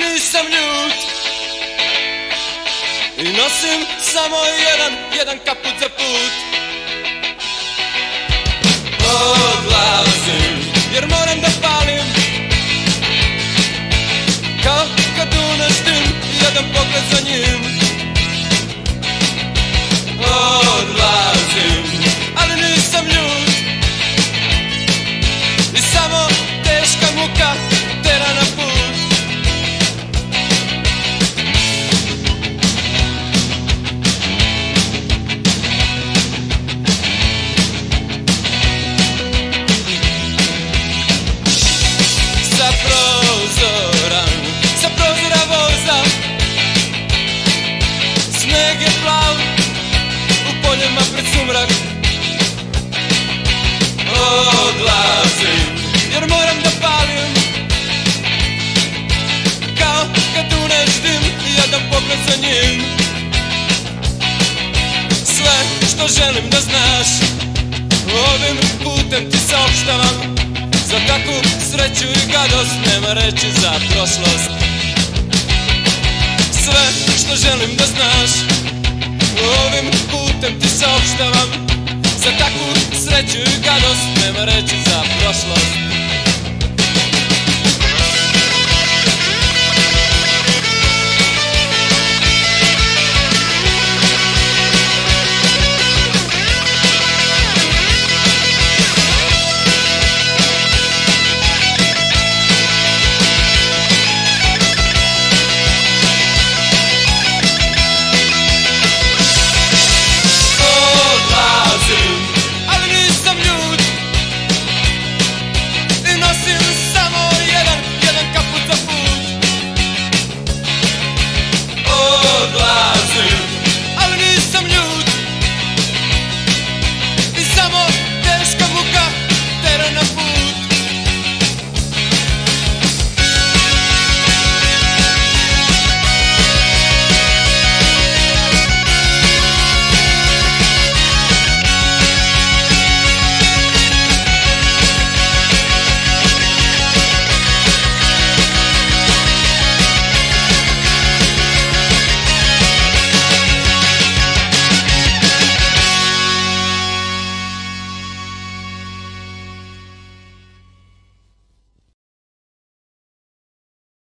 nisam ljut. I nosim samo jedan, jedan kaput za put. Odlazim, jer moram da palim Kao kad unaštim, jedan pogled za njim. Poljima pred sumrak. Odlazim, jer moram da palim. Kao kad uneždim jedan pogled za njim. Sve što želim da znaš Ovim putem ti saopštavam. Za takvu sreću i gadost Nema reći za prošlost. Sve što želim da znaš putem ti saopštavam Za takvu sreću i gadost Nema reći za prošlost